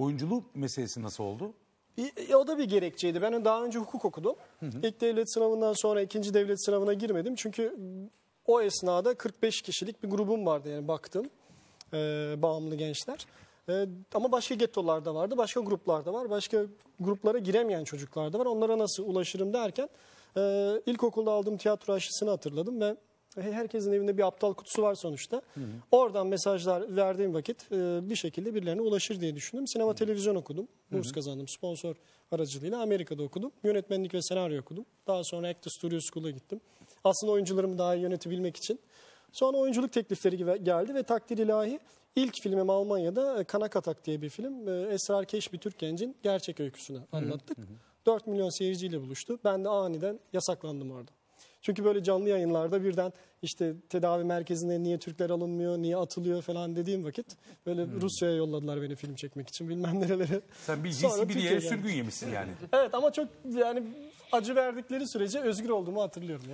Oyunculuk meselesi nasıl oldu? E, o da bir gerekçeydi. Ben daha önce hukuk okudum. İlk devlet sınavından sonra ikinci devlet sınavına girmedim. Çünkü o esnada 45 kişilik bir grubum vardı yani baktım. E, bağımlı gençler. E, ama başka gettolar da vardı, başka gruplar da var. Başka gruplara giremeyen çocuklar da var. Onlara nasıl ulaşırım derken e, ilkokulda aldığım tiyatro aşısını hatırladım ve herkesin evinde bir aptal kutusu var sonuçta. Oradan mesajlar verdiğim vakit e, bir şekilde birilerine ulaşır diye düşündüm. Sinema televizyon okudum. Burs kazandım. Sponsor aracılığıyla Amerika'da okudum. Yönetmenlik ve senaryo okudum. Daha sonra Actor Studio School'a gittim. Aslında oyuncularımı daha iyi yönetebilmek için. Sonra oyunculuk teklifleri geldi ve takdir ilahi ilk filmim Almanya'da e, Kanak Atak diye bir film. E, Esrar Keş bir Türk gencin gerçek öyküsünü anlattık. 4 milyon seyirciyle buluştu. Ben de aniden yasaklandım orada. Çünkü böyle canlı yayınlarda birden işte tedavi merkezine niye Türkler alınmıyor, niye atılıyor falan dediğim vakit böyle Rusya'ya yolladılar beni film çekmek için bilmem nerelere. Sen bir Sonra bir yere sürgün yemişsin yani. Evet ama çok yani acı verdikleri sürece özgür olduğumu hatırlıyorum.